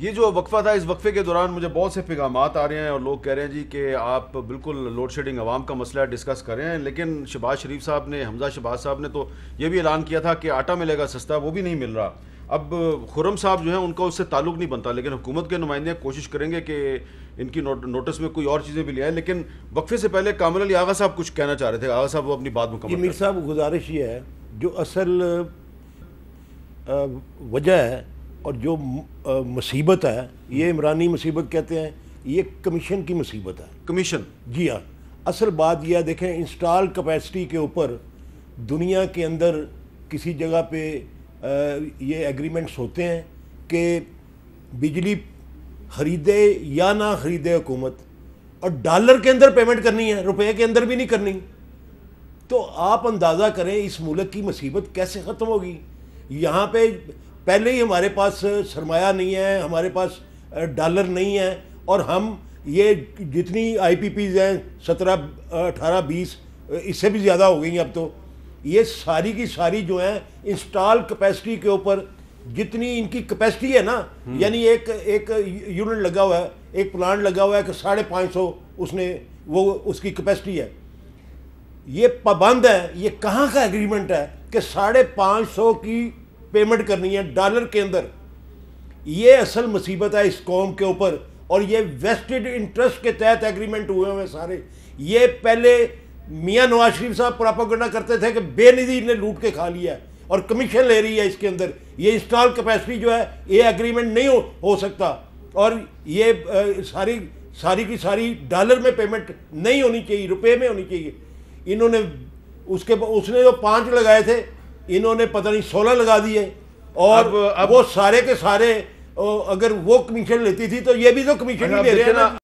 ये जो वक्फा था इस वक्फे के दौरान मुझे बहुत से पैगाम आ रहे हैं और लोग कह रहे हैं जी कि आप बिल्कुल लोड शेडिंग आवाम का मसला डिस्कस कर रहे हैं लेकिन शबाज शरीफ साहब ने हमजा शबाज साहब ने तो ये भी ऐलान किया था कि आटा मिलेगा सस्ता वो भी नहीं मिल रहा। अब खुरम साहब जो है उनका उससे ताल्लुक नहीं बनता लेकिन हुकूमत के नुमाइंदे कोशिश करेंगे कि इनकी नोट, नोटिस में कोई और चीज़ें भी ले आए लेकिन वक्फे से पहले कामिल अली आगा साहब कुछ कहना चाह रहे थे आगा साहब वो अपनी बात मुकम्मल मीर साहब गुजारिश ये है जो असल वजह है और जो मुसीबत है ये इमरानी मुसीबत कहते हैं ये कमीशन की मुसीबत है। कमीशन? जी हाँ। असल बात यह देखें इंस्टॉल कैपेसिटी के ऊपर दुनिया के अंदर किसी जगह पे ये एग्रीमेंट्स होते हैं कि बिजली ख़रीदे या ना ख़रीदे हुकूमत और डॉलर के अंदर पेमेंट करनी है रुपए के अंदर भी नहीं करनी। तो आप अंदाज़ा करें इस मुल्क की मुसीबत कैसे ख़त्म होगी? यहाँ पे पहले ही हमारे पास सरमाया नहीं है हमारे पास डॉलर नहीं है और हम ये जितनी आई पी पीज हैं सत्रह अठारह बीस इससे भी ज़्यादा हो गई अब तो ये सारी की सारी जो है इंस्टॉल कैपेसिटी के ऊपर जितनी इनकी कैपेसिटी है ना हम्म। यानी एक एक यूनिट लगा हुआ है एक प्लांट लगा हुआ है कि साढ़े पाँच सौ उसने वो उसकी कैपेसिटी है ये पाबंद है ये कहाँ का एग्रीमेंट है कि साढ़े पाँच सौ की पेमेंट करनी है डॉलर के अंदर। ये असल मुसीबत है इस कौम के ऊपर और ये वेस्टेड इंटरेस्ट के तहत एग्रीमेंट हुए हुए सारे। ये पहले मियाँ नवाज़ शरीफ साहब प्रापोगंडा करते थे कि बेनजीर ने लूट के खा लिया है और कमीशन ले रही है इसके अंदर। ये इंस्टॉल कैपेसिटी जो है ये एग्रीमेंट नहीं हो, हो सकता। और ये आ, सारी सारी की सारी डॉलर में पेमेंट नहीं होनी चाहिए रुपए में होनी चाहिए। इन्होंने उसके उसने जो पाँच लगाए थे इन्होंने पता नहीं सोलह लगा दिए। और अब, अब वो सारे के सारे अगर वो कमीशन लेती थी तो ये भी तो कमीशन ही दे रहे हैं ना